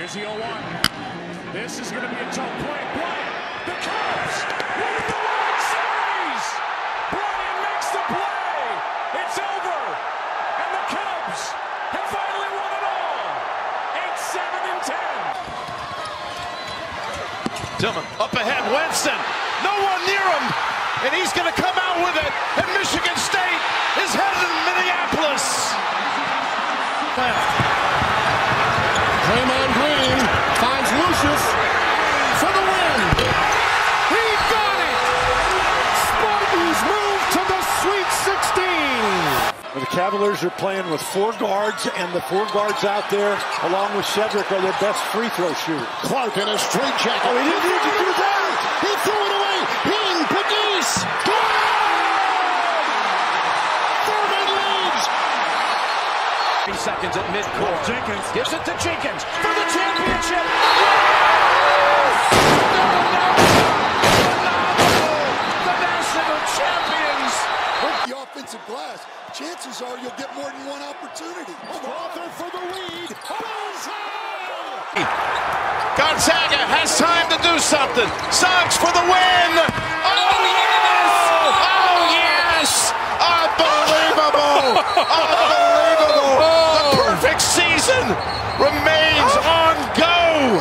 Here's the 0-1. This is going to be a tough play. Bryant, the Cubs win the World Series. Bryant makes the play. It's over. And the Cubs have finally won it all. 8-7 and 10. Tillman up ahead, Winston. No one near him, and he's going to come out with it. And Michigan State is headed to Minneapolis. Draymond Green finds Lucious for the win. He got it. Spartans move to the Sweet 16. The Cavaliers are playing with four guards, and the four guards out there, along with Cedric, are their best free throw shooters. Clark in a straight jacket. Oh, he didn't need to do that. He threw it away. Hing, Padis. Furman leads. Three seconds at midcourt. Jenkins gives it to Jenkins for the championship. The chances are you'll get more than one opportunity. Crawford for the lead. Gonzaga has time to do something. Suggs for the win. Oh, yes! Oh, yes! Unbelievable! Unbelievable! The oh! perfect season remains on go.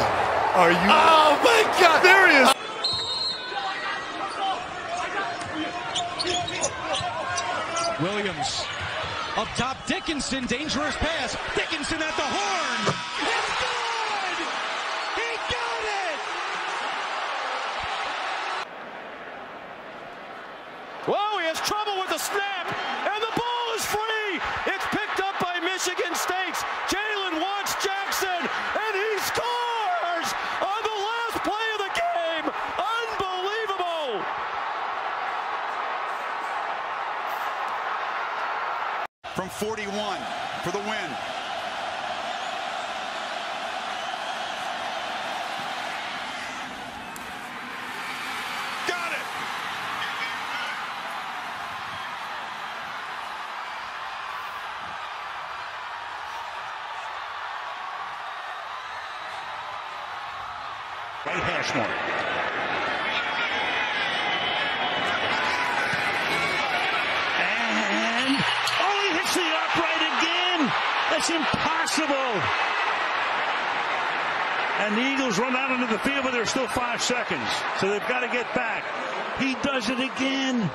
Are you? Oh, my God. There he is. Williams up top. Dickinson, dangerous pass. Dickinson at the horn. It's good. He got it. Whoa, he has trouble with the snap, and the ball is free. It's picked up by Michigan State's Jalen Watts Jackson, and he scores on the last play of the game. Unbelievable. From 41 for the win. Got it. Right hash mark. And oh, he hits the upright again. That's impossible. And the Eagles run out into the field, but there's still five seconds. So they've got to get back. He does it again.